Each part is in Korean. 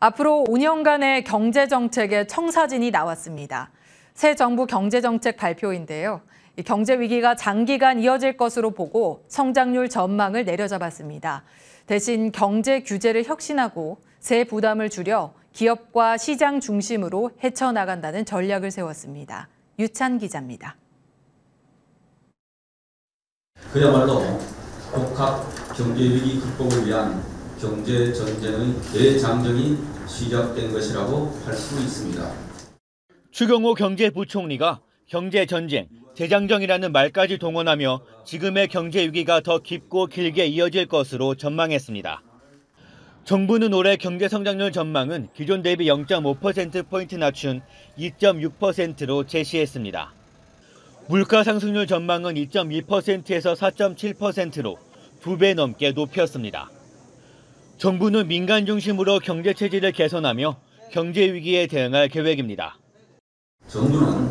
앞으로 5년간의 경제정책의 청사진이 나왔습니다. 새 정부 경제정책 발표인데요. 이 경제 위기가 장기간 이어질 것으로 보고 성장률 전망을 내려잡았습니다. 대신 경제 규제를 혁신하고 세 부담을 줄여 기업과 시장 중심으로 헤쳐나간다는 전략을 세웠습니다. 유찬 기자입니다. 그야말로 복합 경제 위기 극복을 위한 경제 전쟁의 대장정이 시작된 것이라고 할 수 있습니다. 추경호 경제부총리가 경제 전쟁, 재장정이라는 말까지 동원하며 지금의 경제 위기가 더 깊고 길게 이어질 것으로 전망했습니다. 정부는 올해 경제 성장률 전망은 기존 대비 0.5%포인트 낮춘 2.6%로 제시했습니다. 물가 상승률 전망은 2.2%에서 4.7%로 두 배 넘게 높였습니다. 정부는 민간 중심으로 경제 체질을 개선하며 경제 위기에 대응할 계획입니다. 정부는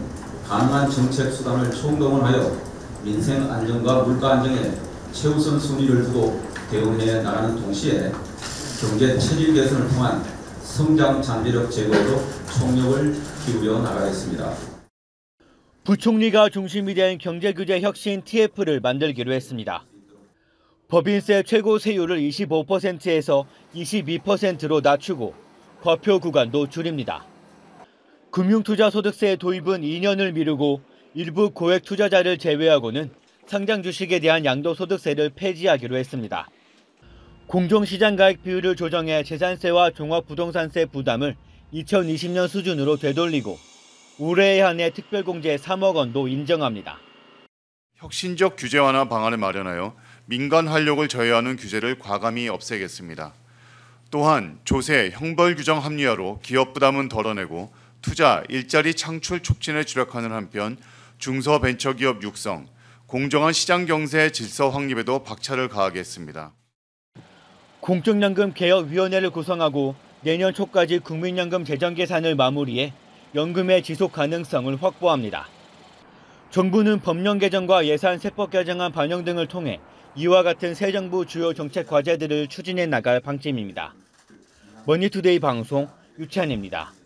가능한 정책 수단을 총동원하여 민생 안정과 물가 안정에 최우선 순위를 두고 대응해 나가는 동시에 경제 체질 개선을 통한 성장 잠재력 제고에도 총력을 기울여 나가겠습니다. 부총리가 중심이 된 경제규제 혁신 TF를 만들기로 했습니다. 법인세 최고 세율을 25%에서 22%로 낮추고 과표 구간도 줄입니다. 금융투자소득세 도입은 2년을 미루고 일부 고액 투자자를 제외하고는 상장 주식에 대한 양도소득세를 폐지하기로 했습니다. 공정시장 가액 비율을 조정해 재산세와 종합부동산세 부담을 2020년 수준으로 되돌리고 올해에 한해 특별공제 3억 원도 인정합니다. 혁신적 규제 완화 방안을 마련하여 민간 활력을 저해하는 규제를 과감히 없애겠습니다. 또한 조세, 형벌 규정 합리화로 기업 부담은 덜어내고 투자, 일자리 창출 촉진에 주력하는 한편 중소벤처기업 육성, 공정한 시장 경제 질서 확립에도 박차를 가하겠습니다. 공적연금 개혁위원회를 구성하고 내년 초까지 국민연금 재정 계산을 마무리해 연금의 지속 가능성을 확보합니다. 정부는 법령 개정과 예산 세법 개정안 반영 등을 통해 이와 같은 새 정부 주요 정책 과제들을 추진해 나갈 방침입니다. 머니투데이 방송 유찬입니다.